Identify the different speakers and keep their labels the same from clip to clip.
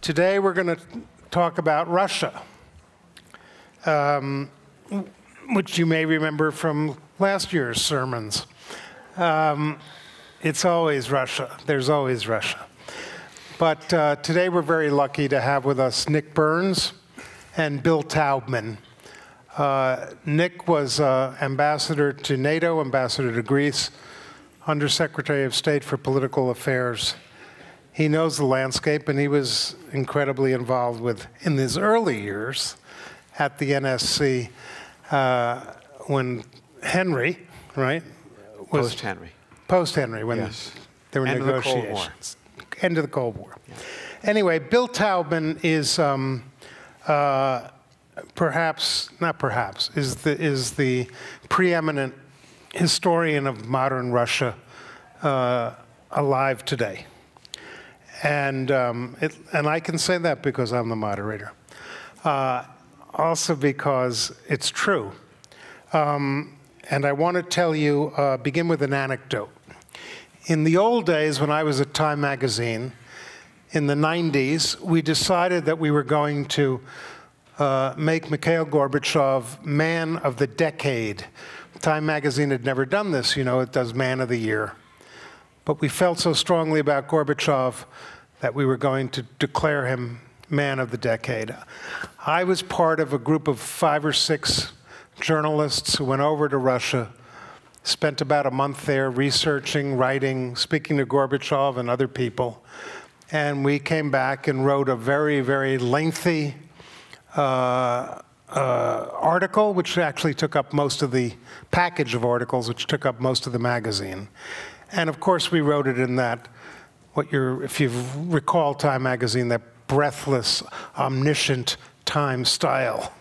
Speaker 1: Today we're going to talk about Russia, um, which you may remember from last year's sermons. Um, it's always Russia. There's always Russia. But uh, today we're very lucky to have with us Nick Burns and Bill Taubman. Uh, Nick was uh, ambassador to NATO, ambassador to Greece, Undersecretary of State for Political Affairs. He knows the landscape, and he was incredibly involved with, in his early years, at the NSC uh, when Henry, right?
Speaker 2: Post Henry.
Speaker 1: Post Henry, when
Speaker 2: Yes.
Speaker 1: there were
Speaker 2: End of the Cold War.
Speaker 1: negotiations. End of the Cold War. Anyway, Bill Taubman is um, uh, perhaps, not perhaps, is the, is the preeminent historian of modern Russia uh, alive today. And, um, it, and I can say that because I'm the moderator. Uh, also because it's true. Um, and I want to tell you, uh, begin with an anecdote. In the old days, when I was at Time Magazine, in the 90s, we decided that we were going to uh, make Mikhail Gorbachev Man of the Decade. Time Magazine had never done this, you know, it does Man of the Year. But we felt so strongly about Gorbachev that we were going to declare him Man of the Decade. I was part of a group of five or six journalists who went over to Russia, spent about a month there researching, writing, speaking to Gorbachev and other people. And we came back and wrote a very, very lengthy uh, uh, article, which actually took up most of the package of articles, which took up most of the magazine. And of course, we wrote it in that, what you're, if you recall Time magazine, that breathless, omniscient Time style.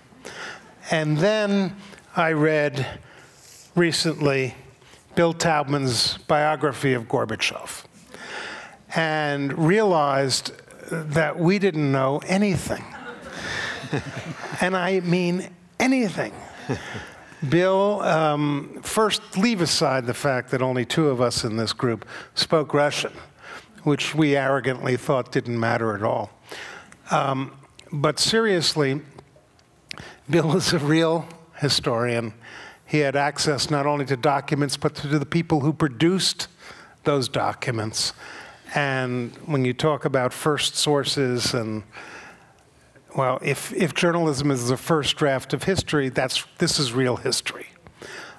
Speaker 1: And then I read recently Bill Taubman's biography of Gorbachev and realized that we didn't know anything. and I mean anything. Bill, um, first leave aside the fact that only two of us in this group spoke Russian, which we arrogantly thought didn't matter at all. Um, but seriously, Bill is a real historian. He had access not only to documents, but to the people who produced those documents. And when you talk about first sources and well, if, if journalism is the first draft of history, that's, this is real history.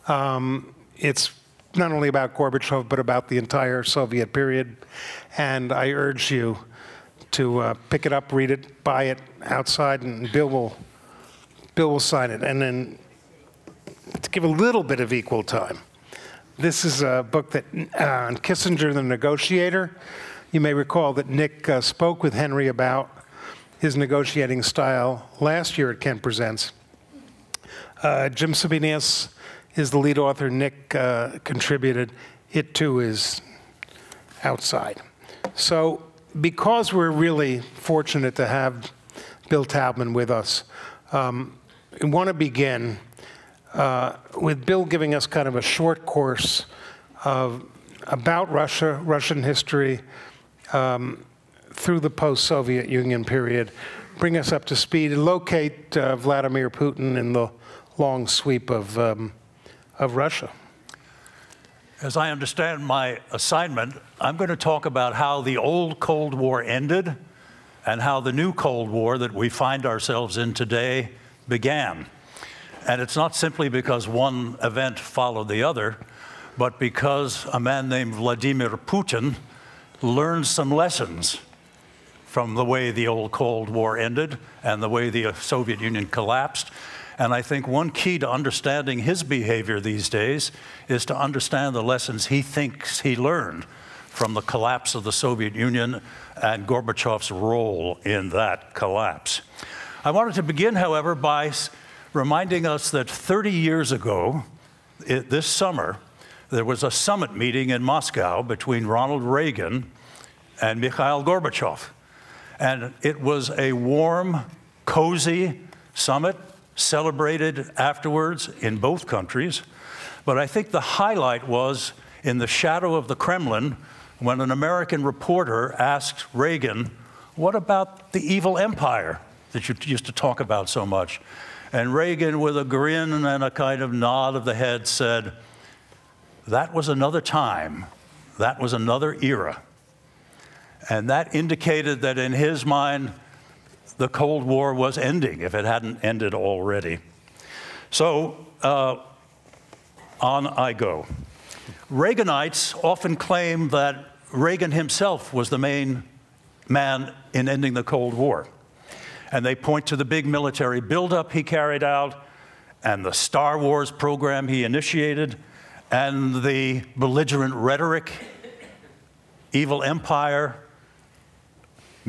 Speaker 1: Um, it's not only about Gorbachev, but about the entire Soviet period. And I urge you to uh, pick it up, read it, buy it outside, and Bill will, Bill will sign it. And then to give a little bit of equal time, this is a book that uh, Kissinger, the negotiator. You may recall that Nick uh, spoke with Henry about his negotiating style last year at Kent Presents. Uh, Jim Sebenius is the lead author. Nick uh, contributed. It too is outside. So, because we're really fortunate to have Bill Taubman with us, um, I want to begin uh, with Bill giving us kind of a short course of, about Russia, Russian history, um, through the post-Soviet Union period, bring us up to speed, and locate uh, Vladimir Putin in the long sweep of, um, of Russia.
Speaker 3: As I understand my assignment, I'm going to talk about how the old Cold War ended and how the new Cold War that we find ourselves in today began. And it's not simply because one event followed the other, but because a man named Vladimir Putin learned some lessons from the way the old Cold War ended and the way the Soviet Union collapsed. And I think one key to understanding his behavior these days is to understand the lessons he thinks he learned from the collapse of the Soviet Union and Gorbachev's role in that collapse. I wanted to begin, however, by reminding us that 30 years ago, it, this summer, there was a summit meeting in Moscow between Ronald Reagan and Mikhail Gorbachev. And it was a warm, cozy summit, celebrated afterwards in both countries. But I think the highlight was in the shadow of the Kremlin when an American reporter asked Reagan What about the evil empire that you used to talk about so much? And Reagan, with a grin and a kind of nod of the head, said, That was another time. That was another era. And that indicated that in his mind, the Cold War was ending if it hadn't ended already. So uh, on I go. Reaganites often claim that Reagan himself was the main man in ending the Cold War. And they point to the big military buildup he carried out, and the Star Wars program he initiated, and the belligerent rhetoric, evil empire,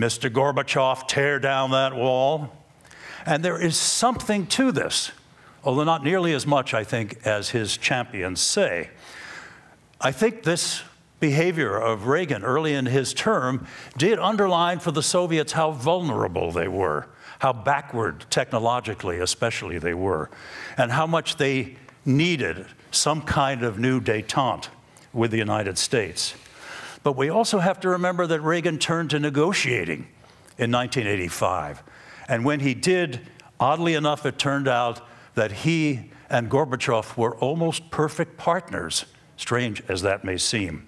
Speaker 3: Mr. Gorbachev, tear down that wall. And there is something to this, although not nearly as much, I think, as his champions say. I think this behavior of Reagan early in his term did underline for the Soviets how vulnerable they were, how backward technologically, especially, they were, and how much they needed some kind of new detente with the United States. But we also have to remember that Reagan turned to negotiating in 1985. And when he did, oddly enough, it turned out that he and Gorbachev were almost perfect partners, strange as that may seem.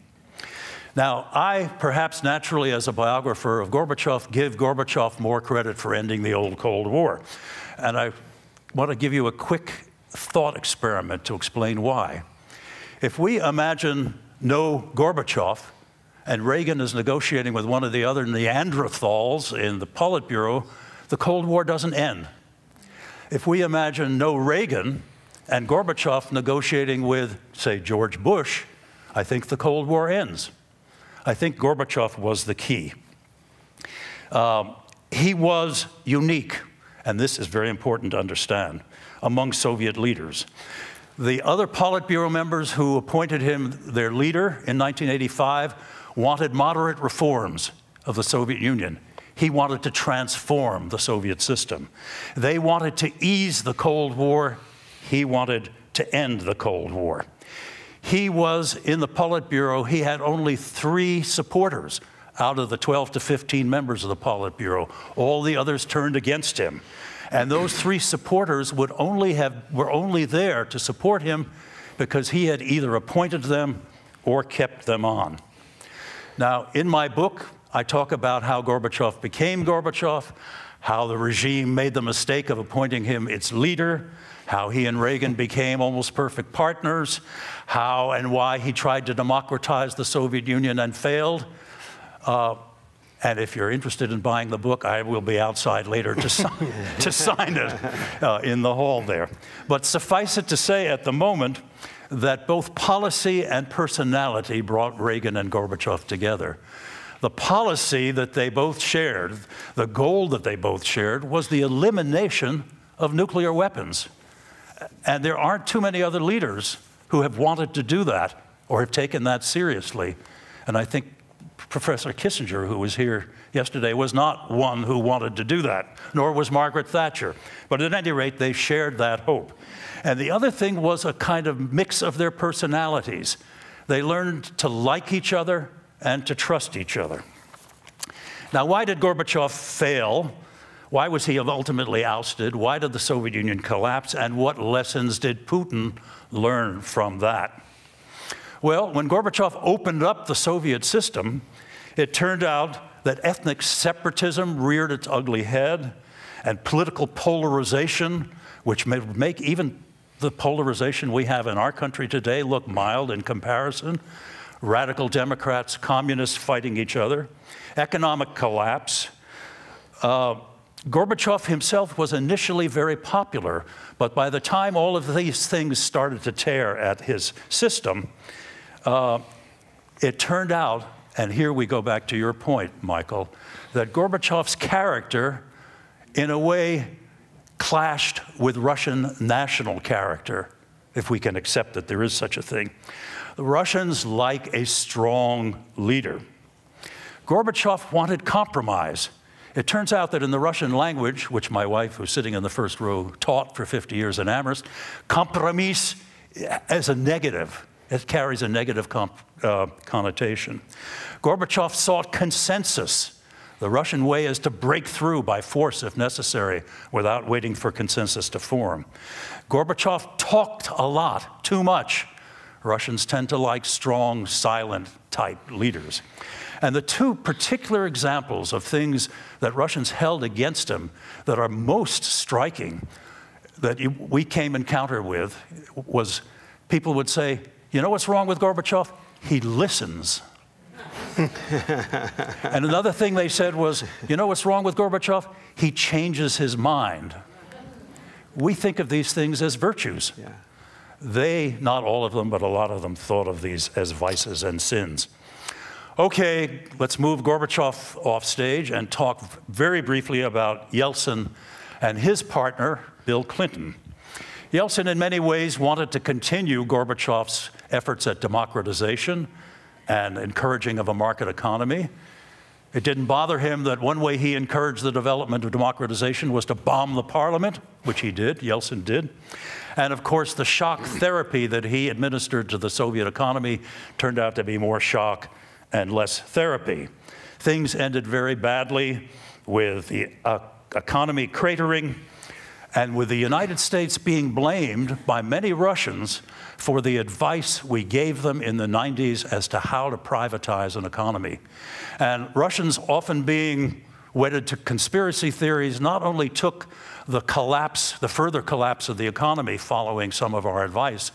Speaker 3: Now, I, perhaps naturally as a biographer of Gorbachev, give Gorbachev more credit for ending the old Cold War. And I want to give you a quick thought experiment to explain why. If we imagine no Gorbachev, and Reagan is negotiating with one of the other Neanderthals in the Politburo, the Cold War doesn't end. If we imagine no Reagan and Gorbachev negotiating with, say, George Bush, I think the Cold War ends. I think Gorbachev was the key. Um, he was unique, and this is very important to understand, among Soviet leaders. The other Politburo members who appointed him their leader in 1985 wanted moderate reforms of the Soviet Union. He wanted to transform the Soviet system. They wanted to ease the Cold War. He wanted to end the Cold War. He was in the Politburo, he had only three supporters out of the 12 to 15 members of the Politburo. All the others turned against him. And those three supporters would only have, were only there to support him because he had either appointed them or kept them on. Now, in my book, I talk about how Gorbachev became Gorbachev, how the regime made the mistake of appointing him its leader, how he and Reagan became almost perfect partners, how and why he tried to democratize the Soviet Union and failed. Uh, and if you're interested in buying the book, I will be outside later to, si to sign it uh, in the hall there. But suffice it to say, at the moment, that both policy and personality brought Reagan and Gorbachev together. The policy that they both shared, the goal that they both shared, was the elimination of nuclear weapons. And there aren't too many other leaders who have wanted to do that or have taken that seriously. And I think Professor Kissinger, who was here yesterday, was not one who wanted to do that, nor was Margaret Thatcher. But at any rate, they shared that hope. And the other thing was a kind of mix of their personalities. They learned to like each other and to trust each other. Now, why did Gorbachev fail why was he ultimately ousted? Why did the Soviet Union collapse? And what lessons did Putin learn from that? Well, when Gorbachev opened up the Soviet system, it turned out that ethnic separatism reared its ugly head, and political polarization, which may make even the polarization we have in our country today look mild in comparison. Radical Democrats, communists fighting each other, economic collapse. Uh, Gorbachev himself was initially very popular, but by the time all of these things started to tear at his system, uh, it turned out, and here we go back to your point, Michael, that Gorbachev's character, in a way, clashed with Russian national character, if we can accept that there is such a thing. The Russians like a strong leader. Gorbachev wanted compromise. It turns out that in the Russian language, which my wife, who's sitting in the first row, taught for 50 years in Amherst, compromis is a negative. It carries a negative uh, connotation. Gorbachev sought consensus. The Russian way is to break through by force if necessary without waiting for consensus to form. Gorbachev talked a lot, too much. Russians tend to like strong, silent type leaders. And the two particular examples of things that Russians held against him that are most striking that we came encounter with was people would say, You know what's wrong with Gorbachev? He listens. and another thing they said was, You know what's wrong with Gorbachev? He changes his mind. We think of these things as virtues. Yeah. They, not all of them, but a lot of them, thought of these as vices and sins. Okay, let's move Gorbachev off stage and talk very briefly about Yeltsin and his partner, Bill Clinton. Yeltsin, in many ways, wanted to continue Gorbachev's efforts at democratization and encouraging of a market economy. It didn't bother him that one way he encouraged the development of democratization was to bomb the parliament, which he did, Yeltsin did. And of course, the shock therapy that he administered to the Soviet economy turned out to be more shock and less therapy. Things ended very badly with the uh, economy cratering and with the United States being blamed by many Russians for the advice we gave them in the 90s as to how to privatize an economy. And Russians, often being wedded to conspiracy theories, not only took the collapse, the further collapse of the economy following some of our advice,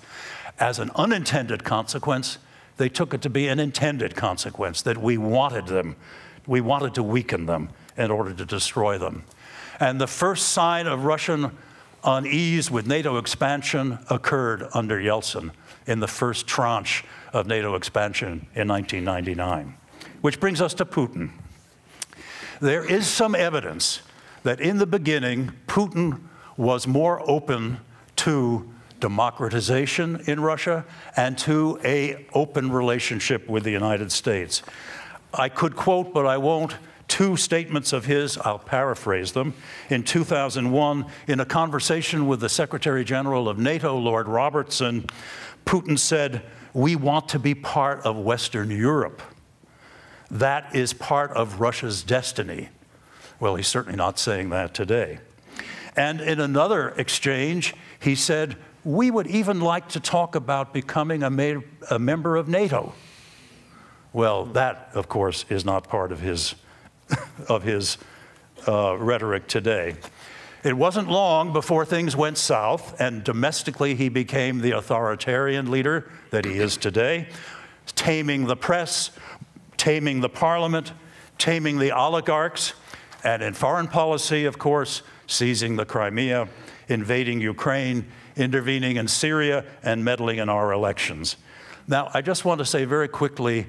Speaker 3: as an unintended consequence, they took it to be an intended consequence that we wanted them, we wanted to weaken them in order to destroy them. And the first sign of Russian unease with NATO expansion occurred under Yeltsin in the first tranche of NATO expansion in 1999. Which brings us to Putin. There is some evidence that in the beginning, Putin was more open to democratization in Russia and to a open relationship with the United States. I could quote, but I won't, two statements of his, I'll paraphrase them. In 2001, in a conversation with the Secretary General of NATO, Lord Robertson, Putin said, We want to be part of Western Europe. That is part of Russia's destiny. Well, he's certainly not saying that today. And in another exchange, he said, We would even like to talk about becoming a, a member of NATO. Well, that, of course, is not part of his of his uh, rhetoric today. It wasn't long before things went south, and domestically he became the authoritarian leader that he is today, taming the press, taming the parliament, taming the oligarchs, and in foreign policy, of course, seizing the Crimea, invading Ukraine, intervening in Syria, and meddling in our elections. Now, I just want to say very quickly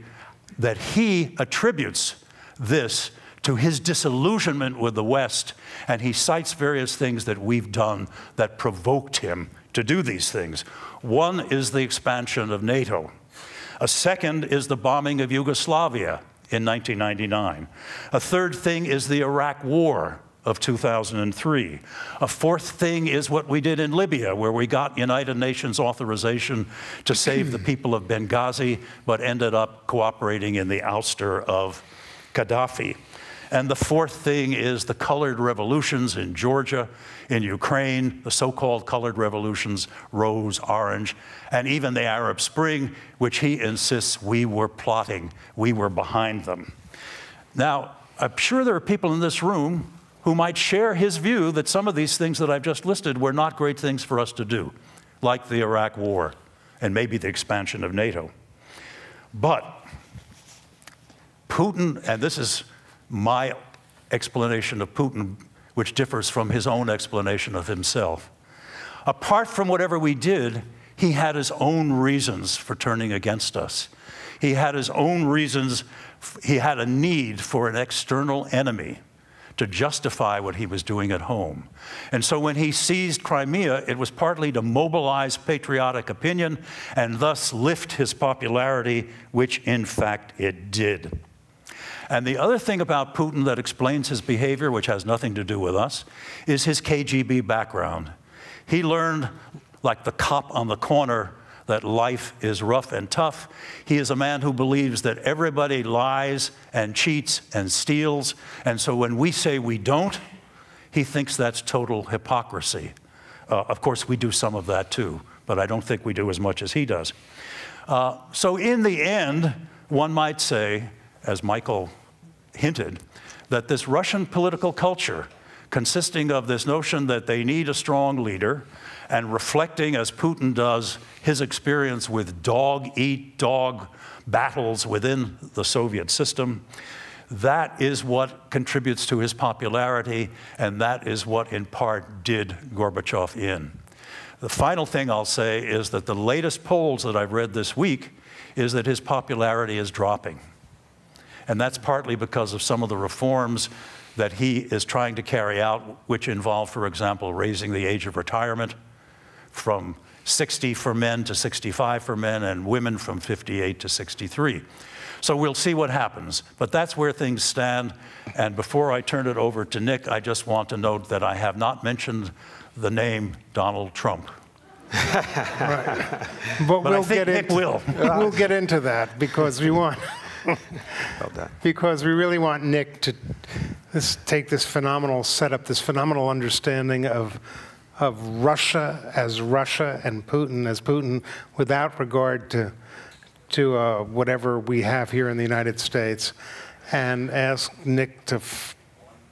Speaker 3: that he attributes this to his disillusionment with the West, and he cites various things that we've done that provoked him to do these things. One is the expansion of NATO. A second is the bombing of Yugoslavia in 1999. A third thing is the Iraq War of 2003. A fourth thing is what we did in Libya, where we got United Nations authorization to save the people of Benghazi, but ended up cooperating in the ouster of Gaddafi. And the fourth thing is the colored revolutions in Georgia, in Ukraine, the so called colored revolutions, rose, orange, and even the Arab Spring, which he insists we were plotting, we were behind them. Now, I'm sure there are people in this room who might share his view that some of these things that I've just listed were not great things for us to do, like the Iraq War and maybe the expansion of NATO. But Putin, and this is my explanation of Putin, which differs from his own explanation of himself. Apart from whatever we did, he had his own reasons for turning against us. He had his own reasons, he had a need for an external enemy to justify what he was doing at home. And so when he seized Crimea, it was partly to mobilize patriotic opinion and thus lift his popularity, which in fact it did. And the other thing about Putin that explains his behavior, which has nothing to do with us, is his KGB background. He learned, like the cop on the corner, that life is rough and tough. He is a man who believes that everybody lies and cheats and steals. And so when we say we don't, he thinks that's total hypocrisy. Uh, of course, we do some of that too, but I don't think we do as much as he does. Uh, so, in the end, one might say, as Michael hinted, that this Russian political culture, consisting of this notion that they need a strong leader, and reflecting, as Putin does, his experience with dog eat dog battles within the Soviet system, that is what contributes to his popularity, and that is what, in part, did Gorbachev in. The final thing I'll say is that the latest polls that I've read this week is that his popularity is dropping. And that's partly because of some of the reforms that he is trying to carry out, which involve, for example, raising the age of retirement from 60 for men to 65 for men, and women from 58 to 63. So we'll see what happens. But that's where things stand. And before I turn it over to Nick, I just want to note that I have not mentioned the name Donald Trump.
Speaker 1: right. But, but we'll get
Speaker 3: Nick will.
Speaker 1: we'll get into that because we want. Well because we really want Nick to this, take this phenomenal setup, this phenomenal understanding of of Russia as Russia and Putin as Putin, without regard to to uh, whatever we have here in the United States, and ask Nick to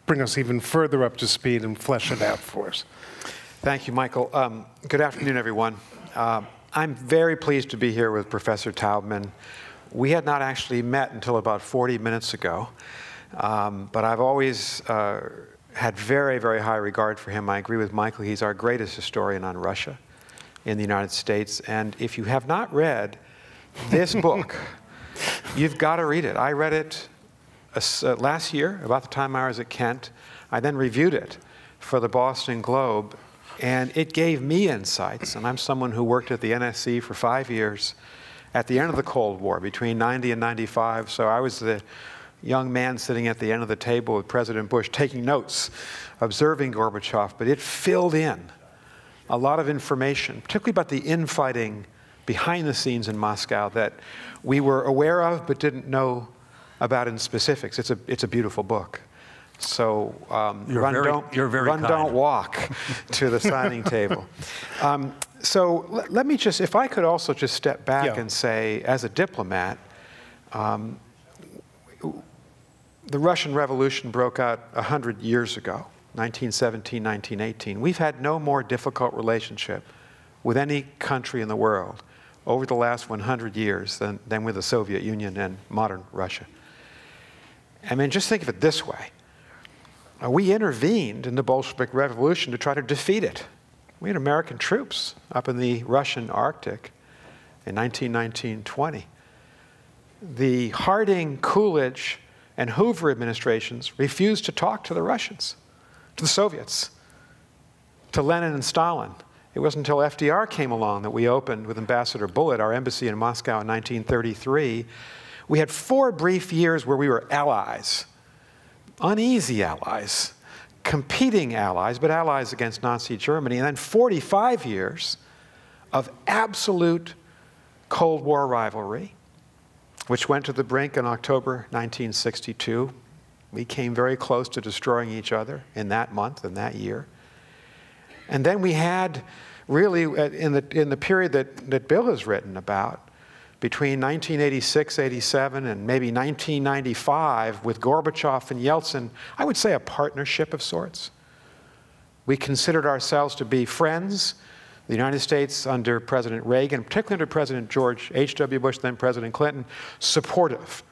Speaker 1: bring us even further up to speed and flesh it out for us.
Speaker 2: Thank you, Michael. Um, good afternoon, everyone. Uh, I'm very pleased to be here with Professor Taubman. We had not actually met until about 40 minutes ago, um, but I've always uh, had very, very high regard for him. I agree with Michael. He's our greatest historian on Russia in the United States. And if you have not read this book, you've got to read it. I read it uh, last year, about the time I was at Kent. I then reviewed it for the Boston Globe, and it gave me insights, and I'm someone who worked at the NSC for five years at the end of the Cold War, between 90 and 95. So I was the young man sitting at the end of the table with President Bush taking notes, observing Gorbachev, but it filled in a lot of information, particularly about the infighting behind the scenes in Moscow that we were aware of but didn't know about in specifics. It's a, it's a beautiful book. So um, run,
Speaker 3: very,
Speaker 2: don't,
Speaker 3: run
Speaker 2: don't walk to the signing table. Um, so let, let, me just, if I could also just step back yeah. and say, as a diplomat, um, the Russian Revolution broke out 100 years ago, 1917, 1918. We've had no more difficult relationship with any country in the world over the last 100 years than, than with the Soviet Union and modern Russia. I mean, just think of it this way uh, we intervened in the Bolshevik Revolution to try to defeat it. We had American troops up in the Russian Arctic in 1919 20. The Harding, Coolidge, and Hoover administrations refused to talk to the Russians, to the Soviets, to Lenin and Stalin. It wasn't until FDR came along that we opened with Ambassador Bullitt our embassy in Moscow in 1933. We had four brief years where we were allies uneasy allies, competing allies, but allies against Nazi Germany, and then 45 years of absolute Cold War rivalry, which went to the brink in October 1962. We came very close to destroying each other in that month and that year. And then we had really, uh, in the, in the period that, that Bill has written about, between 1986, 87, and maybe 1995 with Gorbachev and Yeltsin, I would say a partnership of sorts. We considered ourselves to be friends. The United States under President Reagan, particularly under President George H.W. Bush, then President Clinton, supportive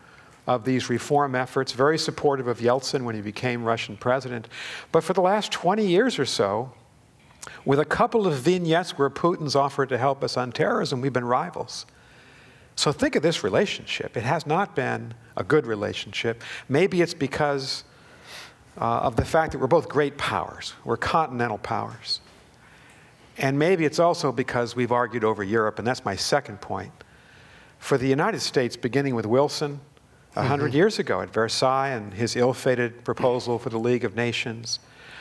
Speaker 2: of these reform efforts, very supportive of Yeltsin when he became Russian president. But for the last 20 years or so, with a couple of vignettes where Putin's offered to help us on terrorism, we've been rivals. So think of this relationship. It has not been a good relationship. Maybe it's because uh, of the fact that we're both great powers, we're continental powers. And maybe it's also because we've argued over Europe, and that's my second point. For the United States, beginning with Wilson, 100 mm-hmm. years ago at Versailles and his ill fated proposal for the League of Nations,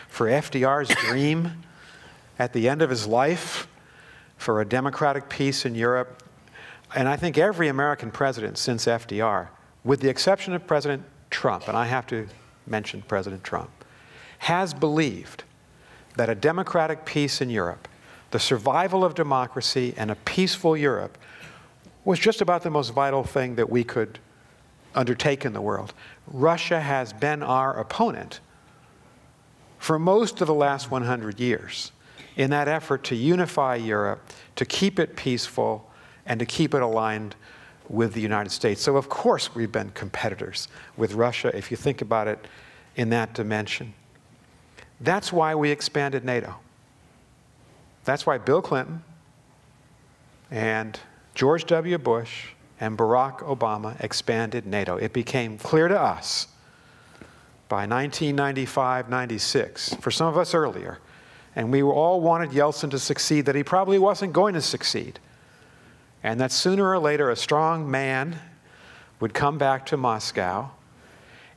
Speaker 2: for FDR's dream at the end of his life for a democratic peace in Europe. And I think every American president since FDR, with the exception of President Trump, and I have to mention President Trump, has believed that a democratic peace in Europe, the survival of democracy and a peaceful Europe, was just about the most vital thing that we could undertake in the world. Russia has been our opponent for most of the last 100 years in that effort to unify Europe, to keep it peaceful, and to keep it aligned with the United States. So, of course, we've been competitors with Russia, if you think about it in that dimension. That's why we expanded NATO. That's why Bill Clinton and George W. Bush and Barack Obama expanded NATO. It became clear to us by 1995 96, for some of us earlier, and we all wanted Yeltsin to succeed, that he probably wasn't going to succeed. And that sooner or later, a strong man would come back to Moscow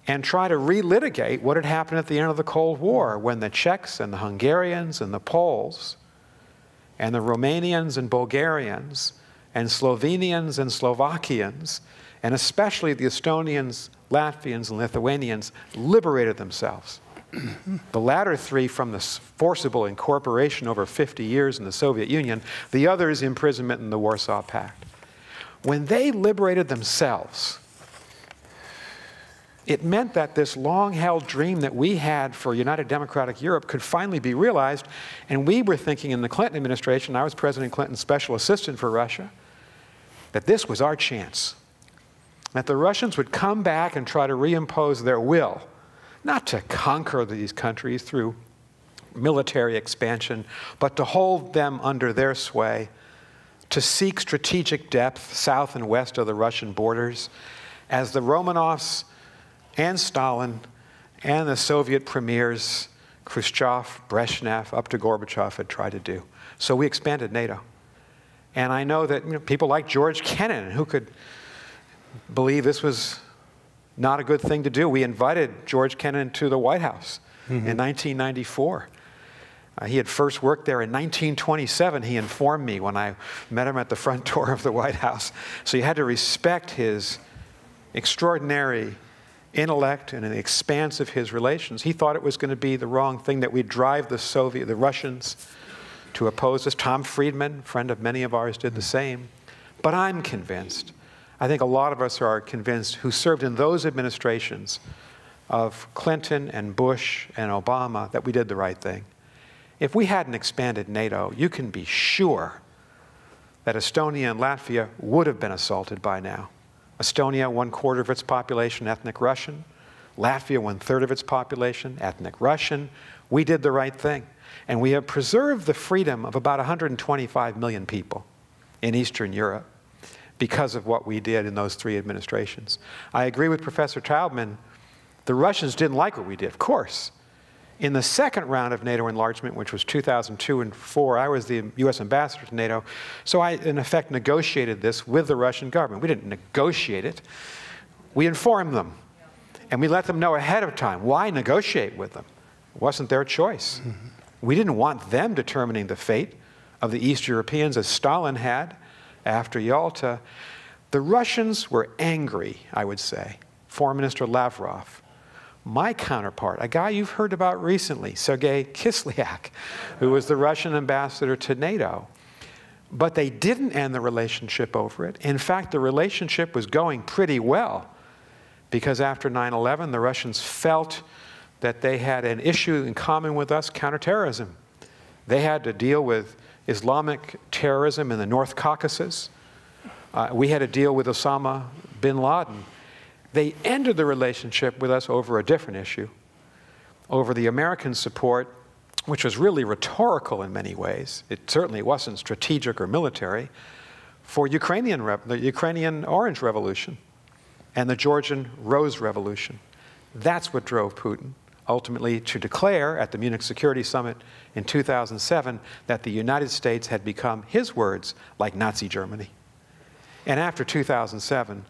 Speaker 2: and try to relitigate what had happened at the end of the Cold War when the Czechs and the Hungarians and the Poles and the Romanians and Bulgarians and Slovenians and Slovakians, and especially the Estonians, Latvians, and Lithuanians, liberated themselves. the latter three from the forcible incorporation over 50 years in the Soviet Union, the others imprisonment in the Warsaw Pact. When they liberated themselves, it meant that this long held dream that we had for United Democratic Europe could finally be realized. And we were thinking in the Clinton administration, I was President Clinton's special assistant for Russia, that this was our chance. That the Russians would come back and try to reimpose their will, not to conquer these countries through military expansion, but to hold them under their sway, to seek strategic depth south and west of the Russian borders. As the Romanovs and Stalin and the Soviet premiers, Khrushchev, Brezhnev, up to Gorbachev, had tried to do. So we expanded NATO. And I know that you know, people like George Kennan, who could believe this was not a good thing to do, we invited George Kennan to the White House mm-hmm. in 1994. Uh, he had first worked there in 1927, he informed me when I met him at the front door of the White House. So you had to respect his extraordinary intellect and the expanse of his relations, he thought it was going to be the wrong thing that we'd drive the Soviet, the Russians to oppose us. Tom Friedman, friend of many of ours, did the same. But I'm convinced, I think a lot of us are convinced who served in those administrations of Clinton and Bush and Obama that we did the right thing. If we hadn't expanded NATO, you can be sure that Estonia and Latvia would have been assaulted by now. Estonia, one quarter of its population ethnic Russian. Latvia, one third of its population ethnic Russian. We did the right thing. And we have preserved the freedom of about 125 million people in Eastern Europe because of what we did in those three administrations. I agree with Professor Taubman. The Russians didn't like what we did, of course. In the second round of NATO enlargement, which was 2002 and 4, I was the US ambassador to NATO. So I, in effect, negotiated this with the Russian government. We didn't negotiate it, we informed them. And we let them know ahead of time. Why negotiate with them? It wasn't their choice. Mm -hmm. We didn't want them determining the fate of the East Europeans as Stalin had after Yalta. The Russians were angry, I would say. Foreign Minister Lavrov my counterpart, a guy you've heard about recently, Sergei Kislyak, who was the Russian ambassador to NATO. But they didn't end the relationship over it. In fact, the relationship was going pretty well because after 9 11, the Russians felt that they had an issue in common with us counterterrorism. They had to deal with Islamic terrorism in the North Caucasus. Uh, we had a deal with Osama bin Laden they ended the relationship with us over a different issue, over the American support, which was really rhetorical in many ways. It certainly wasn't strategic or military, for Ukrainian, the Ukrainian Orange Revolution and the Georgian Rose Revolution. That's what drove Putin ultimately to declare at the Munich Security Summit in 2007 that the United States had become, his words, like Nazi Germany. And after 2007,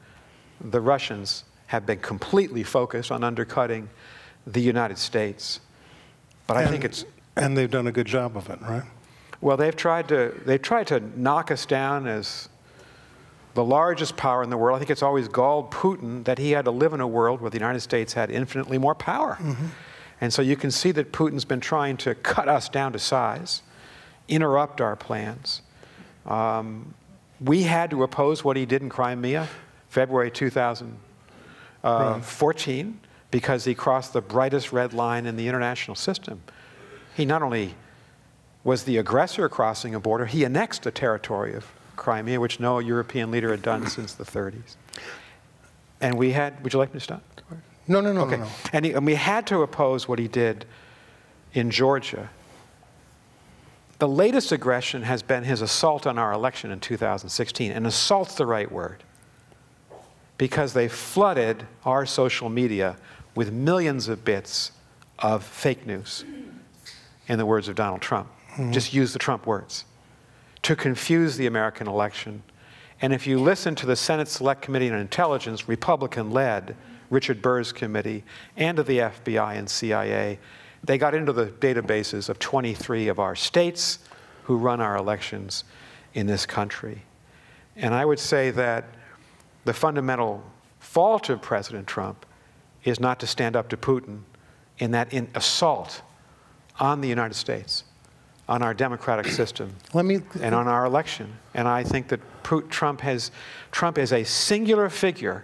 Speaker 2: the Russians have been completely focused on undercutting the United States. But I
Speaker 1: and,
Speaker 2: think it's.
Speaker 1: And they've done a good job of it, right?
Speaker 2: Well, they've tried to they've tried to knock us down as the largest power in the world. I think it's always galled Putin that he had to live in a world where the United States had infinitely more power. Mm-hmm. And so you can see that Putin's been trying to cut us down to size, interrupt our plans. Um, we had to oppose what he did in Crimea, February 2014, uh, because he crossed the brightest red line in the international system. He not only was the aggressor crossing a border, he annexed a territory of Crimea, which no European leader had done since the 30s. And we had, would you like me to stop?
Speaker 1: No, no, no,
Speaker 2: okay.
Speaker 1: no, no.
Speaker 2: And, he, and we had to oppose what he did in Georgia. The latest aggression has been his assault on our election in 2016. And assault's the right word. Because they flooded our social media with millions of bits of fake news, in the words of Donald Trump. Mm-hmm. Just use the Trump words to confuse the American election. And if you listen to the Senate Select Committee on Intelligence, Republican led, Richard Burr's committee, and to the FBI and CIA, they got into the databases of 23 of our states who run our elections in this country. And I would say that the fundamental fault of President Trump is not to stand up to Putin in that in assault on the United States on our democratic system
Speaker 1: Let me,
Speaker 2: and on our election. And I think that Trump has Trump is a singular figure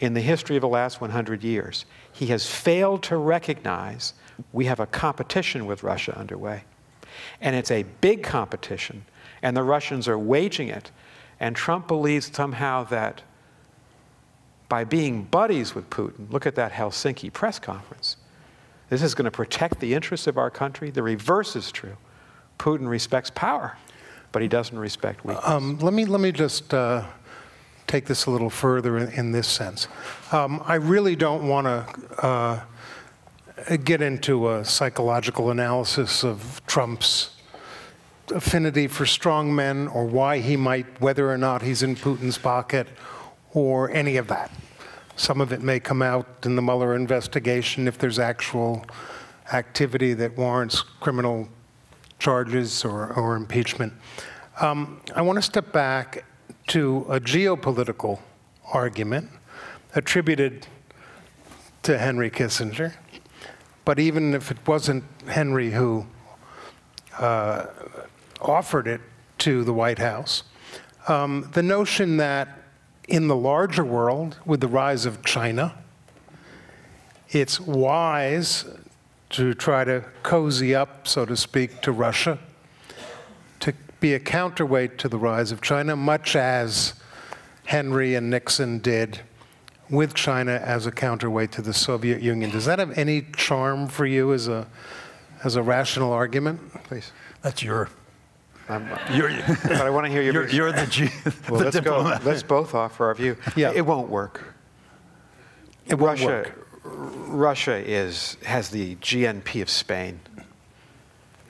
Speaker 2: in the history of the last 100 years. He has failed to recognize we have a competition with Russia underway. And it's a big competition, and the Russians are waging it. And Trump believes somehow that by being buddies with Putin, look at that Helsinki press conference, this is going to protect the interests of our country. The reverse is true. Putin respects power, but he doesn't respect weakness. Um,
Speaker 1: let me let me just uh, take this a little further in, in this sense. Um, I really don't want to uh, get into a psychological analysis of Trump's affinity for strong men or why he might, whether or not he's in Putin's pocket, or any of that. Some of it may come out in the Mueller investigation if there's actual activity that warrants criminal charges or, or impeachment. Um, I want to step back to a geopolitical argument attributed to Henry Kissinger. But even if it wasn't Henry who uh, offered it to the White House, um, the notion that in the larger world, with the rise of China, it's wise to try to cozy up, so to speak, to Russia, to be a counterweight to the rise of China, much as Henry and Nixon did with China as a counterweight to the Soviet Union. Does that have any charm for you as a, as a rational argument?
Speaker 2: Please.
Speaker 3: That's your.
Speaker 2: Um, you're, but I want to hear your.
Speaker 3: You're, you're the, G,
Speaker 2: well,
Speaker 3: the
Speaker 2: let's
Speaker 3: diplomat.
Speaker 2: go. Let's both offer our view.
Speaker 1: Yeah.
Speaker 2: It won't work.
Speaker 1: It won't Russia, work.
Speaker 2: Russia is, has the GNP of Spain.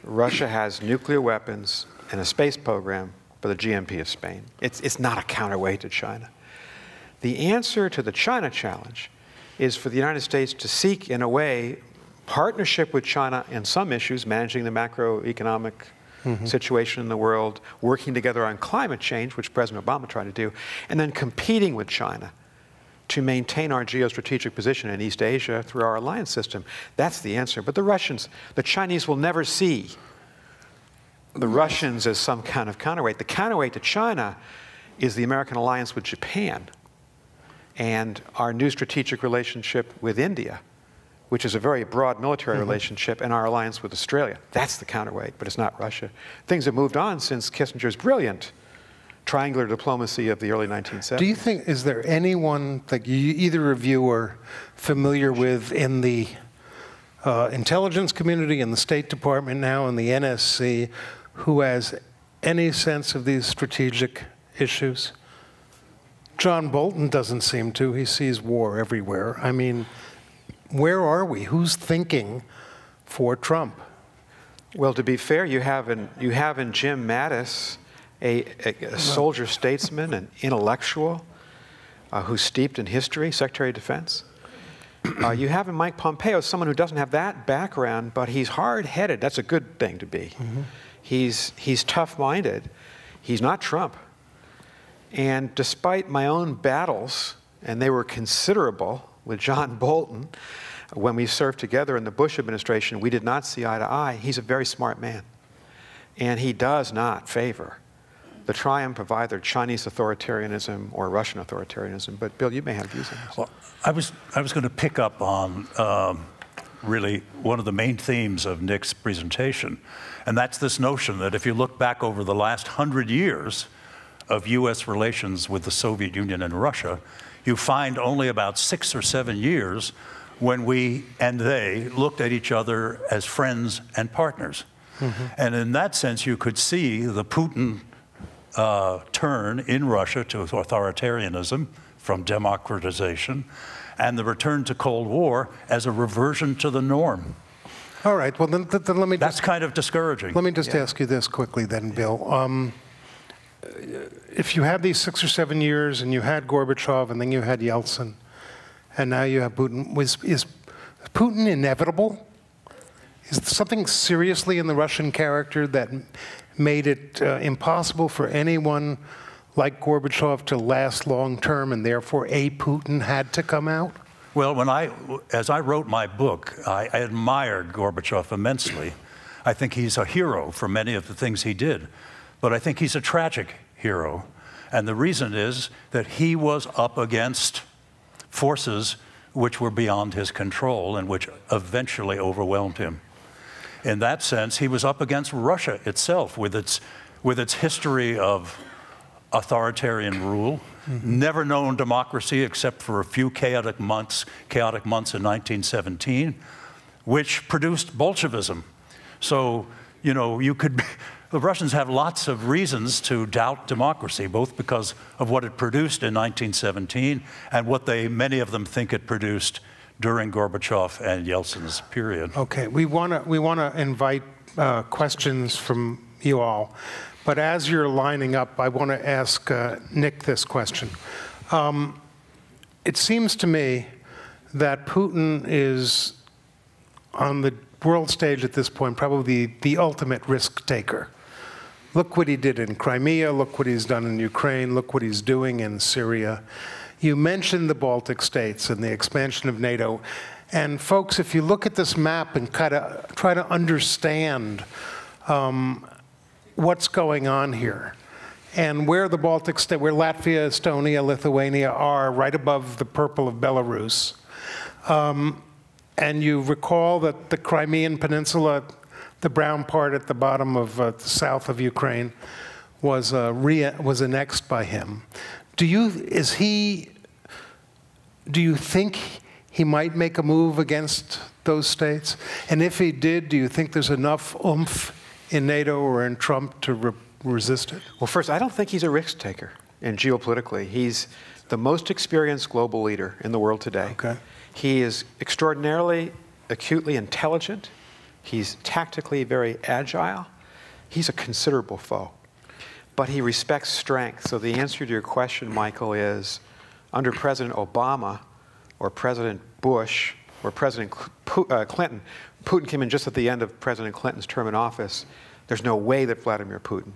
Speaker 2: Russia has nuclear weapons and a space program for the GNP of Spain. It's, it's not a counterweight to China. The answer to the China challenge is for the United States to seek, in a way, partnership with China in some issues, managing the macroeconomic mm-hmm. situation in the world, working together on climate change, which President Obama tried to do, and then competing with China to maintain our geostrategic position in East Asia through our alliance system. That's the answer. But the Russians, the Chinese will never see the Russians as some kind of counterweight. The counterweight to China is the American alliance with Japan and our new strategic relationship with India, which is a very broad military mm-hmm. relationship, and our alliance with Australia. That's the counterweight, but it's not Russia. Things have moved on since Kissinger's brilliant triangular diplomacy of the early 1970s.
Speaker 1: Do you think, is there anyone that you, either of you are familiar with in the uh, intelligence community, in the State Department now, in the NSC, who has any sense of these strategic issues? John Bolton doesn't seem to. He sees war everywhere. I mean, where are we? Who's thinking for Trump?
Speaker 2: Well, to be fair, you have in, you have in Jim Mattis a, a, a soldier statesman, an intellectual uh, who's steeped in history, Secretary of Defense. Uh, you have in Mike Pompeo someone who doesn't have that background, but he's hard headed. That's a good thing to be. Mm-hmm. He's, he's tough minded. He's not Trump. And despite my own battles, and they were considerable with John Bolton, when we served together in the Bush administration, we did not see eye to eye. He's a very smart man. And he does not favor the triumph of either Chinese authoritarianism or Russian authoritarianism. But Bill, you may have views on this.
Speaker 3: Well, I was, I was going to pick up on um, really one of the main themes of Nick's presentation, and that's this notion that if you look back over the last hundred years of U.S. relations with the Soviet Union and Russia, you find only about six or seven years when we and they looked at each other as friends and partners. Mm-hmm. And in that sense, you could see the Putin uh, turn in Russia to authoritarianism from democratization and the return to Cold War as a reversion to the norm.
Speaker 1: All right, well, then, then let me
Speaker 3: That's
Speaker 1: just,
Speaker 3: kind of discouraging.
Speaker 1: let me just ask you this quickly then, Bill. Um, if you had these six or seven years and you had Gorbachev and then you had Yeltsin and now you have Putin, was, is Putin inevitable? Is something seriously in the Russian character that made it uh, impossible for anyone like Gorbachev to last long term, and therefore a Putin had to come out?
Speaker 3: Well, when I, as I wrote my book, I, I admired Gorbachev immensely. I think he's a hero for many of the things he did, but I think he's a tragic hero. And the reason is that he was up against forces which were beyond his control and which eventually overwhelmed him. In that sense, he was up against Russia itself with its, with its history of authoritarian rule, mm-hmm. never known democracy except for a few chaotic months, chaotic months in 1917, which produced Bolshevism. So, you know, you could, the Russians have lots of reasons to doubt democracy, both because of what it produced in 1917 and what they, many of them think it produced during Gorbachev and Yeltsin's period.
Speaker 1: Okay, we want to we want to invite uh, questions from you all, but as you're lining up, I want to ask uh, Nick this question. Um, it seems to me that Putin is on the world stage at this point probably the, the ultimate risk taker. Look what he did in Crimea, look what he's done in Ukraine, look what he's doing in Syria. You mentioned the Baltic states and the expansion of NATO. And folks, if you look at this map and kind of try to understand um, what's going on here, and where the Baltic states, where Latvia, Estonia, Lithuania are, right above the purple of Belarus. Um, and you recall that the Crimean Peninsula, the brown part at the bottom of uh, the south of Ukraine, was uh, was annexed by him. Do you is he do you think he might make a move against those states? And if he did, do you think there's enough oomph in NATO or in Trump to re resist it?
Speaker 2: Well, first, I don't think he's a risk taker in geopolitically. He's the most experienced global leader in the world today.
Speaker 1: Okay.
Speaker 2: He is extraordinarily acutely intelligent. He's tactically very agile. He's a considerable foe. But he respects strength. So the answer to your question, Michael, is under President Obama or President Bush or President uh, Clinton, Putin came in just at the end of President Clinton's term in office. There's no way that Vladimir Putin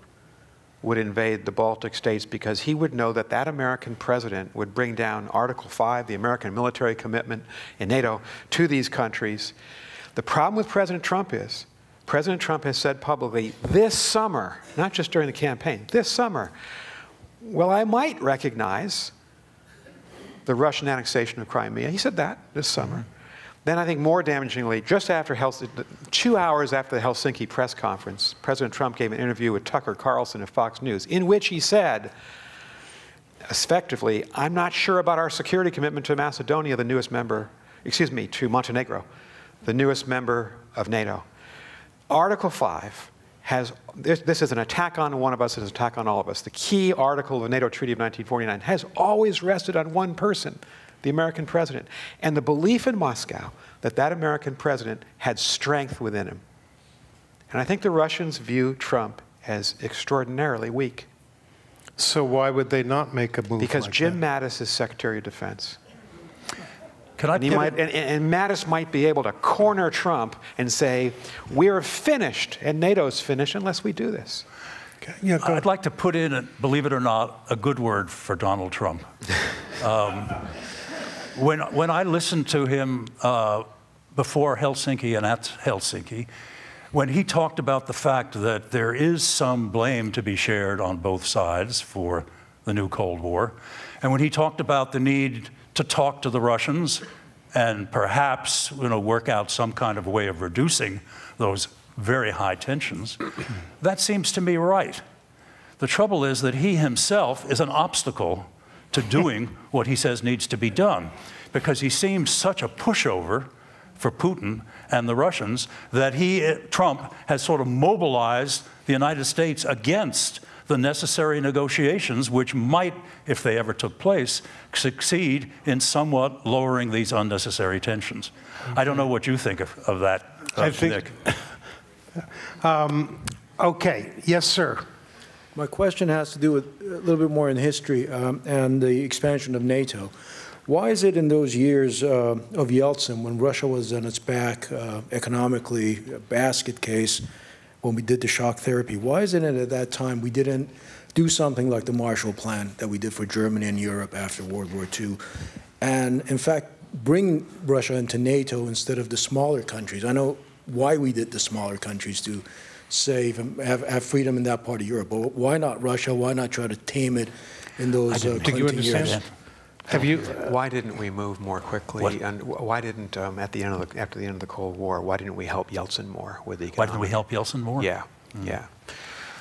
Speaker 2: would invade the Baltic states because he would know that that American president would bring down Article 5, the American military commitment in NATO, to these countries. The problem with President Trump is President Trump has said publicly this summer, not just during the campaign, this summer, well, I might recognize the Russian annexation of Crimea. He said that this summer. Then I think more damagingly, just after two hours after the Helsinki press conference, President Trump gave an interview with Tucker Carlson of Fox News, in which he said, effectively, I'm not sure about our security commitment to Macedonia, the newest member, excuse me, to Montenegro, the newest member of NATO. Article 5 has, this, this, is an attack on one of us, it's an attack on all of us. The key article of the NATO Treaty of 1949 has always rested on one person, the American president. And the belief in Moscow that that American president had strength within him. And I think the Russians view Trump as extraordinarily weak.
Speaker 1: So why would they not make a move
Speaker 2: Because
Speaker 1: like
Speaker 2: Jim
Speaker 1: that?
Speaker 2: Mattis is Secretary of Defense.
Speaker 3: Can I
Speaker 2: and, he might, and, and Mattis might be able to corner Trump and say, we're finished, and NATO's finished unless we do this.
Speaker 1: Okay, Yeah,
Speaker 3: I'd like to put in, believe it or not, a good word for Donald Trump. Um, when, when I listened to him uh, before Helsinki and at Helsinki, when he talked about the fact that there is some blame to be shared on both sides for the new Cold War, and when he talked about the need to talk to the Russians and perhaps you know, work out some kind of way of reducing those very high tensions, that seems to me right. The trouble is that he himself is an obstacle to doing what he says needs to be done because he seems such a pushover for Putin and the Russians that he, eh, Trump, has sort of mobilized the United States against the necessary negotiations, which might, if they ever took place, succeed in somewhat lowering these unnecessary tensions. I don't know what you think of, of that, uh,
Speaker 1: I think-
Speaker 3: Nick.
Speaker 1: Okay, yes, sir.
Speaker 4: My question has to do with a little bit more in history um, and the expansion of NATO. Why is it in those years uh, of Yeltsin, when Russia was on its back uh, economically, a basket case, when we did the shock therapy, why isn't it at that time we didn't do something like the Marshall Plan that we did for Germany and Europe after World War II? And in fact, bring Russia into NATO instead of the smaller countries. I know why we did the smaller countries to save and have, have freedom in that part of Europe, but why not Russia? Why not try to tame it in those uh,
Speaker 1: Did you
Speaker 4: Clinton years?
Speaker 1: understand? Have you,
Speaker 2: Why didn't we move more quickly?
Speaker 3: What?
Speaker 2: And why didn't, um, at the end of the, after the end of the Cold War, why didn't we help Yeltsin more with the
Speaker 3: economy?
Speaker 2: Why
Speaker 3: didn't we help Yeltsin more?
Speaker 2: Yeah, yeah.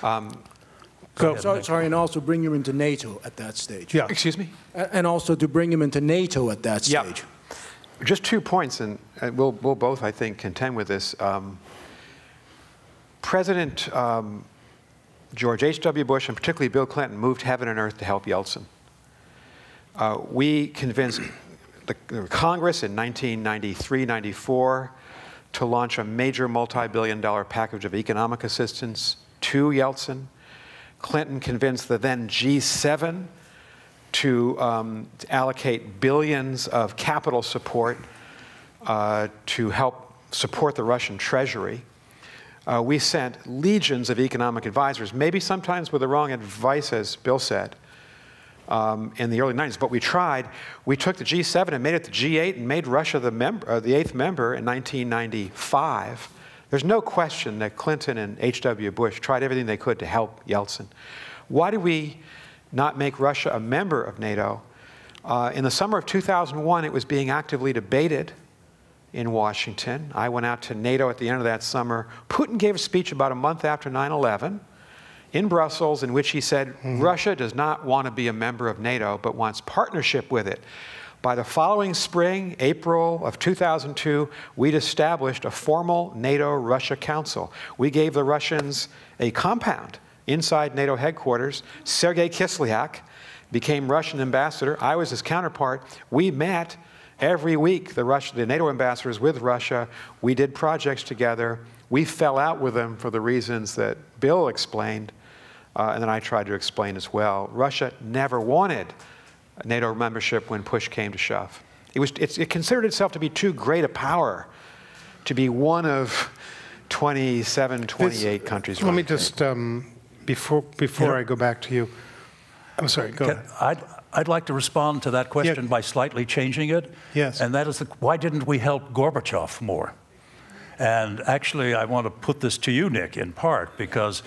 Speaker 1: go,
Speaker 4: So, sorry, and also bring him into NATO at that stage.
Speaker 1: yeah,
Speaker 2: Excuse me?
Speaker 4: And also to bring him into NATO at that
Speaker 2: Yep.
Speaker 4: stage.
Speaker 2: Just two points, and uh, we'll, we'll both, I think, contend with this. Um, President um, George H.W. Bush, and particularly Bill Clinton, moved heaven and earth to help Yeltsin. Uh, we convinced the, the Congress in 1993 94 to launch a major multi billion dollar package of economic assistance to Yeltsin. Clinton convinced the then G7 to, um, to allocate billions of capital support uh, to help support the Russian treasury. Uh, we sent legions of economic advisors, maybe sometimes with the wrong advice, as Bill said, um, in the early 90s. But we tried. We took the G7 and made it the G8 and made Russia the, member, uh, the eighth member in 1995. There's no question that Clinton and H.W. Bush tried everything they could to help Yeltsin. Why did we not make Russia a member of NATO? Uh, in the summer of 2001, it was being actively debated in Washington. I went out to NATO at the end of that summer. Putin gave a speech about a month after 9 11 in Brussels in which he said mm-hmm. Russia does not want to be a member of NATO but wants partnership with it. By the following spring, April of 2002, we'd established a formal NATO Russia Council. We gave the Russians a compound inside NATO headquarters. Sergei Kislyak became Russian ambassador. I was his counterpart. We met every week, the, Russia, the NATO ambassadors with Russia. We did projects together. We fell out with them for the reasons that Bill explained, uh, and then I tried to explain as well. Russia never wanted NATO membership when push came to shove. It, was, it's, it considered itself to be too great a power to be one of 27, 28 countries.
Speaker 1: let me
Speaker 2: running.
Speaker 1: just, um, before, before
Speaker 3: Yeah.
Speaker 1: I go back to you, I'm sorry, go
Speaker 3: Can-
Speaker 1: ahead.
Speaker 3: I'd, I'd like to respond to that question by slightly changing it.
Speaker 1: Yes.
Speaker 3: And that is, the, why didn't we help Gorbachev more? And actually, I want to put this to you, Nick, in part, because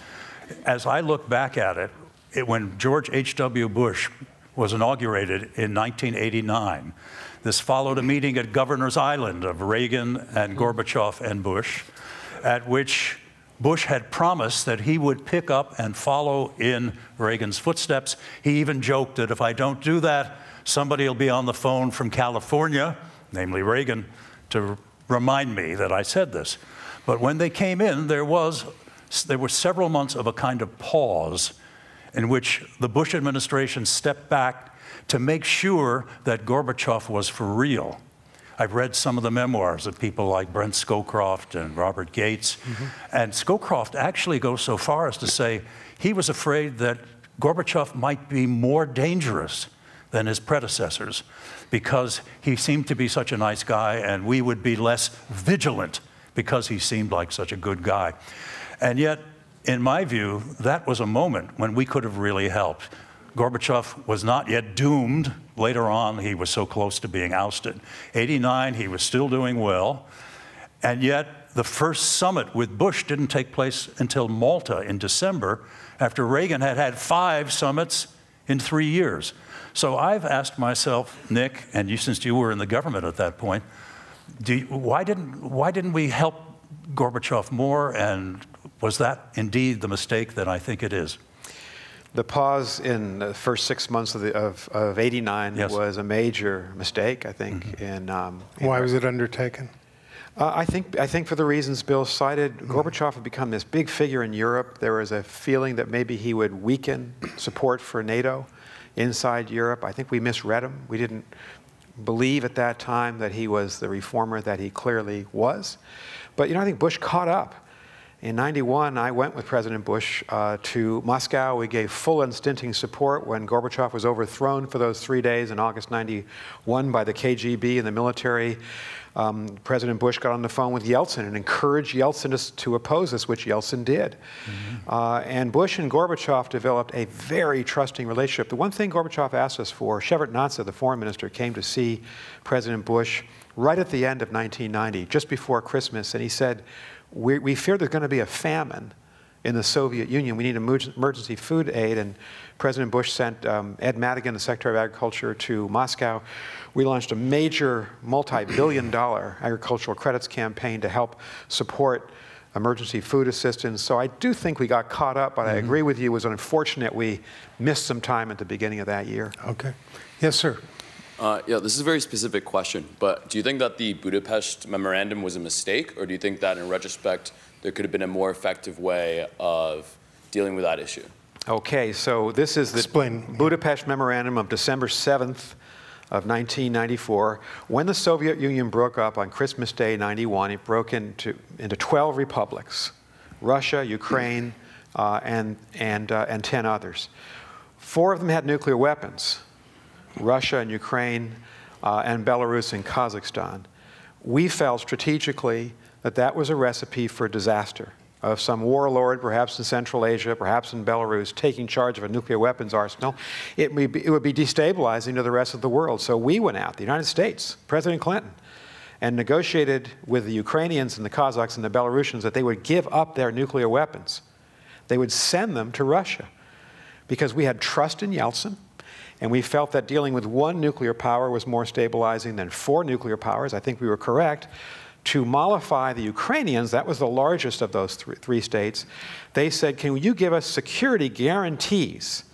Speaker 3: as I look back at it, it when George H.W. Bush was inaugurated in 1989, this followed a meeting at Governor's Island of Reagan and Gorbachev and Bush, at which Bush had promised that he would pick up and follow in Reagan's footsteps. He even joked that if I don't do that, somebody will be on the phone from California, namely Reagan, to remind me that I said this. But when they came in, there was there were several months of a kind of pause in which the Bush administration stepped back to make sure that Gorbachev was for real. I've read some of the memoirs of people like Brent Scowcroft and Robert Gates. Mm-hmm. And Scowcroft actually goes so far as to say he was afraid that Gorbachev might be more dangerous than his predecessors because he seemed to be such a nice guy and we would be less vigilant because he seemed like such a good guy. And yet, in my view, that was a moment when we could have really helped. Gorbachev was not yet doomed. Later on, he was so close to being ousted. 89, he was still doing well. And yet, the first summit with Bush didn't take place until Malta in December, after Reagan had had five summits in three years. So I've asked myself, Nick, and you, since you were in the government at that point, you, why, didn't, why didn't we help Gorbachev more? And was that indeed the mistake that I think it is?
Speaker 2: The pause in the first six months of, the, of, of 89
Speaker 3: Yes.
Speaker 2: was a major mistake, I think. In, um, in-
Speaker 1: Why was it undertaken?
Speaker 2: Uh, I think I think for the reasons Bill cited, Gorbachev had become this big figure in Europe. There was a feeling that maybe he would weaken support for NATO inside Europe. I think we misread him. We didn't believe at that time that he was the reformer that he clearly was. But you know, I think Bush caught up. In 91, I went with President Bush uh, to Moscow. We gave full and stinting support when Gorbachev was overthrown for those three days in August 91 by the KGB and the military. Um, President Bush got on the phone with Yeltsin and encouraged Yeltsin to, to oppose us, which Yeltsin did. Uh, and Bush and Gorbachev developed a very trusting relationship. The one thing Gorbachev asked us for, Shevardnadze, the foreign minister, came to see President Bush right at the end of 1990, just before Christmas, and he said, we, we fear there's going to be a famine in the Soviet Union. We need emergency food aid. And President Bush sent um, Ed Madigan, the Secretary of Agriculture, to Moscow. We launched a major multi billion dollar agricultural credits campaign to help support emergency food assistance. So I do think we got caught up, but I agree with you. It was unfortunate we missed some time at the beginning of that year.
Speaker 1: Okay. Yes, sir.
Speaker 5: Uh, yeah, this is a very specific question, but do you think that the Budapest memorandum was a mistake, or do you think that in retrospect there could have been a more effective way of dealing with that issue?
Speaker 2: Okay, so this is the
Speaker 1: Explain.
Speaker 2: Budapest Memorandum of December 7th of 1994. When the Soviet Union broke up on Christmas Day 91, it broke into, into 12 republics, Russia, Ukraine, uh, and, and, uh, and 10 others. Four of them had nuclear weapons, Russia and Ukraine, uh, and Belarus and Kazakhstan. We felt strategically that that was a recipe for disaster of some warlord, perhaps in Central Asia, perhaps in Belarus, taking charge of a nuclear weapons arsenal. It would be, it would be destabilizing to the rest of the world. So we went out, the United States, President Clinton, and negotiated with the Ukrainians and the Kazakhs and the Belarusians that they would give up their nuclear weapons. They would send them to Russia because we had trust in Yeltsin. And we felt that dealing with one nuclear power was more stabilizing than four nuclear powers. I think we were correct. To mollify the Ukrainians, that was the largest of those three, three states, they said, Can you give us security guarantees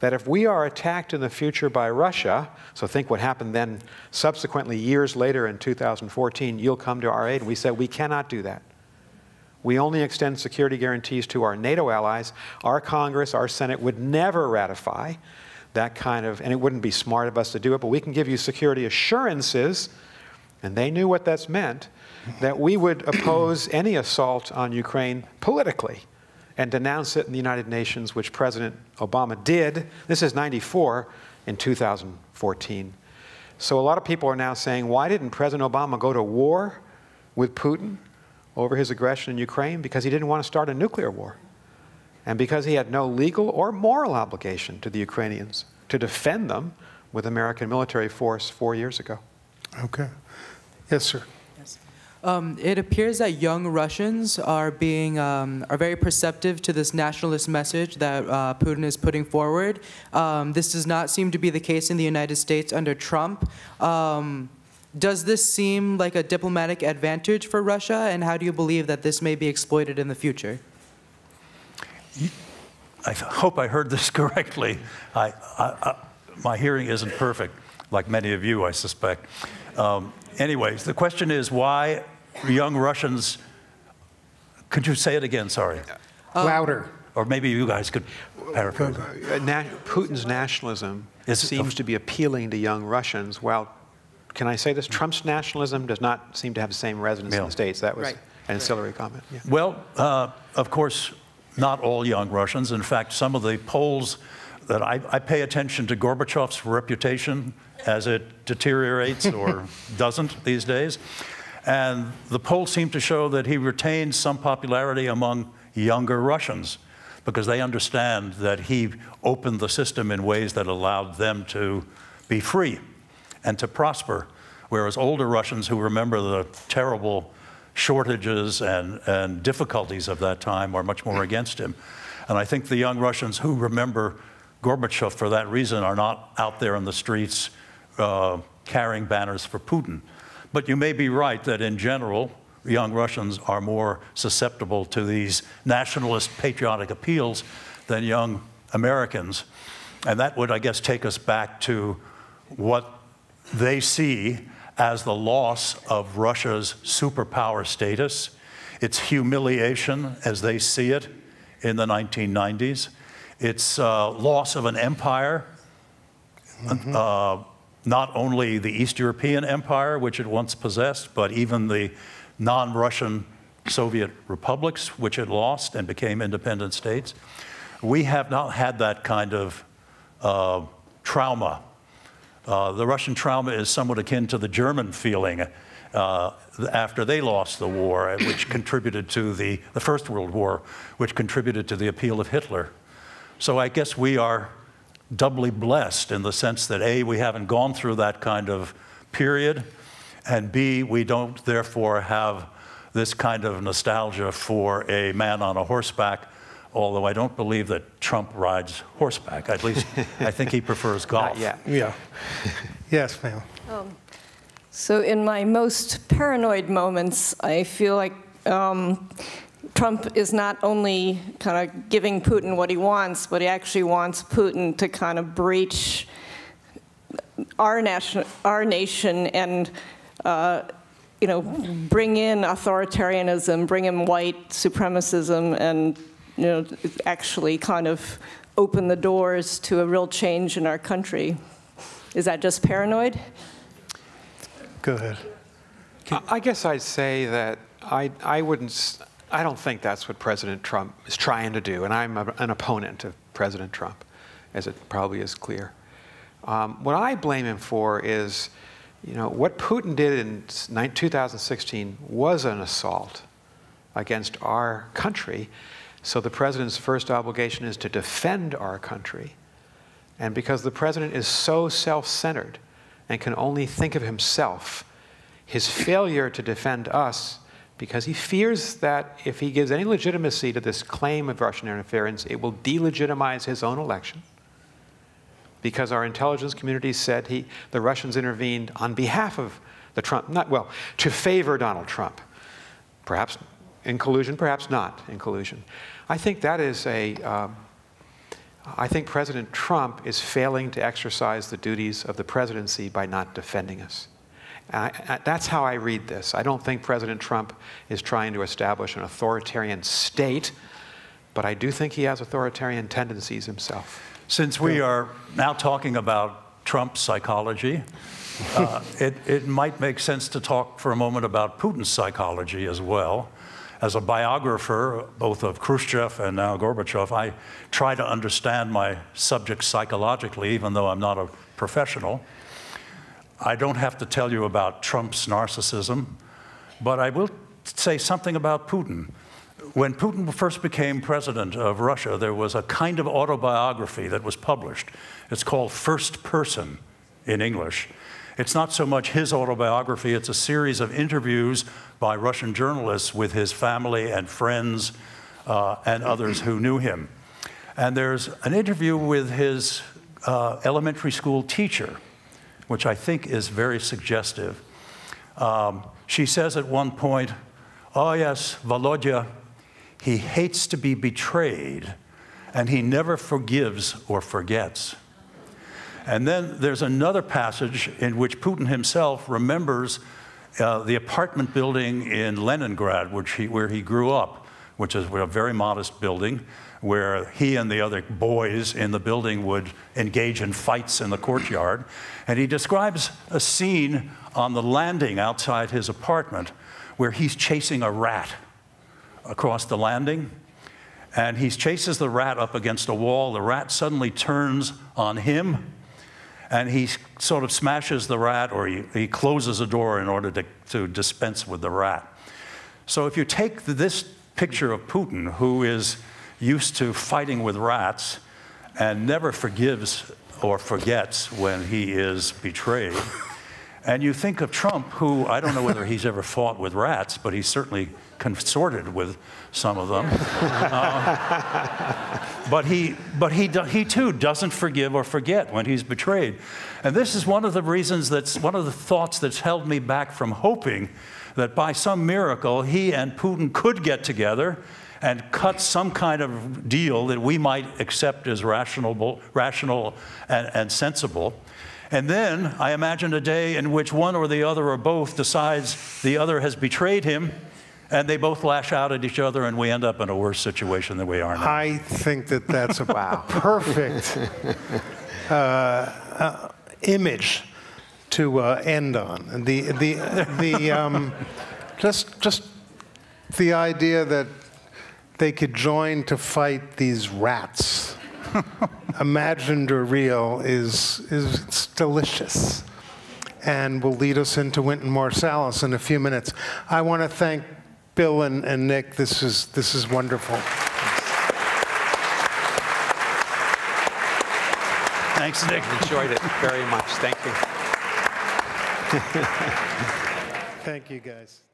Speaker 2: that if we are attacked in the future by Russia, so think what happened then subsequently years later in 2014, you'll come to our aid? And we said, We cannot do that. We only extend security guarantees to our NATO allies. Our Congress, our Senate would never ratify that kind of, and it wouldn't be smart of us to do it, but we can give you security assurances, and they knew what that's meant, that we would oppose any assault on Ukraine politically and denounce it in the United Nations, which President Obama did. This is 94 in 2014. So a lot of people are now saying, why didn't President Obama go to war with Putin over his aggression in Ukraine? Because he didn't want to start a nuclear war. And because he had no legal or moral obligation to the Ukrainians to defend them with American military force four years ago.
Speaker 1: Okay. Yes, sir.
Speaker 6: Um, it appears that young Russians are being um, are very perceptive to this nationalist message that uh, Putin is putting forward. Um, this does not seem to be the case in the United States under Trump. Um, does this seem like a diplomatic advantage for Russia, and how do you believe that this may be exploited in the future?
Speaker 3: I hope I heard this correctly. I, I, I, my hearing isn't perfect, like many of you, I suspect. Um, anyways, the question is why young Russians. Could you say it again? Sorry.
Speaker 1: Louder.
Speaker 3: Or maybe you guys could paraphrase.
Speaker 2: Uh, na- Putin's nationalism
Speaker 3: Is it-
Speaker 2: seems to be appealing to young Russians, while, can I say this? Trump's nationalism does not seem to have the same resonance in the States. That was
Speaker 6: Right.
Speaker 2: an ancillary comment. Yeah.
Speaker 3: Well, uh, of course, not all young Russians. In fact, some of the polls that I, I pay attention to Gorbachev's reputation as it deteriorates or doesn't these days. And the polls seem to show that he retains some popularity among younger Russians because they understand that he opened the system in ways that allowed them to be free and to prosper. Whereas older Russians who remember the terrible shortages and, and difficulties of that time are much more against him. And I think the young Russians who remember Gorbachev for that reason are not out there in the streets uh, carrying banners for Putin. But you may be right that in general, young Russians are more susceptible to these nationalist patriotic appeals than young Americans. And that would, I guess, take us back to what they see as the loss of Russia's superpower status, its humiliation as they see it in the 1990s, its uh, loss of an empire, mm-hmm. uh, not only the East European Empire, which it once possessed, but even the non Russian Soviet republics, which it lost and became independent states. We have not had that kind of uh, trauma. Uh, the Russian trauma is somewhat akin to the German feeling uh, after they lost the war, which contributed to the, the First World War, which contributed to the appeal of Hitler. So I guess we are doubly blessed in the sense that A, we haven't gone through that kind of period, and B, we don't therefore have this kind of nostalgia for a man on a horseback, although I don't believe that Trump rides horseback. At least I think he prefers golf.
Speaker 2: Yeah.
Speaker 1: Yeah. yes, ma'am.
Speaker 7: Um, so in my most paranoid moments, I feel like um, Trump is not only kind of giving Putin what he wants, but he actually wants Putin to kind of breach our nation, our nation, and uh, you know, bring in authoritarianism, bring in white supremacism, and you know, actually kind of open the doors to a real change in our country. Is that just paranoid?
Speaker 1: Go ahead.
Speaker 2: I guess I'd say that I, I wouldn't I don't think that's what President Trump is trying to do, and I'm a, an opponent of President Trump, as it probably is clear. Um, what I blame him for is, you know, what Putin did in 2016 was an assault against our country. So the president's first obligation is to defend our country. And because the president is so self centered and can only think of himself, his failure to defend us because he fears that if he gives any legitimacy to this claim of Russian interference, it will delegitimize his own election. Because our intelligence community said he, the Russians intervened on behalf of the Trump, not, well, to favor Donald Trump. Perhaps in collusion, perhaps not in collusion. I think that is a. Um, I think President Trump is failing to exercise the duties of the presidency by not defending us. I, I, that's how I read this. I don't think President Trump is trying to establish an authoritarian state, but I do think he has authoritarian tendencies himself.
Speaker 3: Since we are now talking about Trump's psychology, uh, it, it might make sense to talk for a moment about Putin's psychology as well. As a biographer, both of Khrushchev and now Gorbachev, I try to understand my subjects psychologically, even though I'm not a professional. I don't have to tell you about Trump's narcissism, but I will say something about Putin. When Putin first became president of Russia, there was a kind of autobiography that was published. It's called First Person in English. It's not so much his autobiography, it's a series of interviews by Russian journalists with his family and friends uh, and others who knew him. And there's an interview with his uh, elementary school teacher which I think is very suggestive. Um, she says at one point, Oh, yes, Volodya, he hates to be betrayed, and he never forgives or forgets. And then there's another passage in which Putin himself remembers uh, the apartment building in Leningrad, which he, where he grew up, which is a very modest building where he and the other boys in the building would engage in fights in the courtyard. And he describes a scene on the landing outside his apartment where he's chasing a rat across the landing. And he chases the rat up against a wall. The rat suddenly turns on him, and he sort of smashes the rat, or he, he closes a door in order to, to dispense with the rat. So if you take this picture of Putin, who is used to fighting with rats and never forgives or forgets when he is betrayed, and you think of Trump, who I don't know whether he's ever fought with rats, but he's certainly consorted with some of them. Uh, but he, but he, he too doesn't forgive or forget when he's betrayed. And this is one of the reasons that's one of the thoughts that's held me back from hoping that by some miracle he and Putin could get together and cut some kind of deal that we might accept as rational, rational and, and sensible. And then I imagine a day in which one or the other or both decides the other has betrayed him, and they both lash out at each other, and we end up in a worse situation than we are now.
Speaker 1: I think that that's a perfect uh, uh, image to uh, end on. And The, the, the, um, just, just the idea that they could join to fight these rats, imagined or real, is, is it's delicious and will lead us into Wynton Marsalis in a few minutes. I want to thank Bill and, and Nick. This is, this is wonderful.
Speaker 3: Thanks, Nick.
Speaker 2: Enjoyed it very much. Thank you.
Speaker 1: Thank you, guys.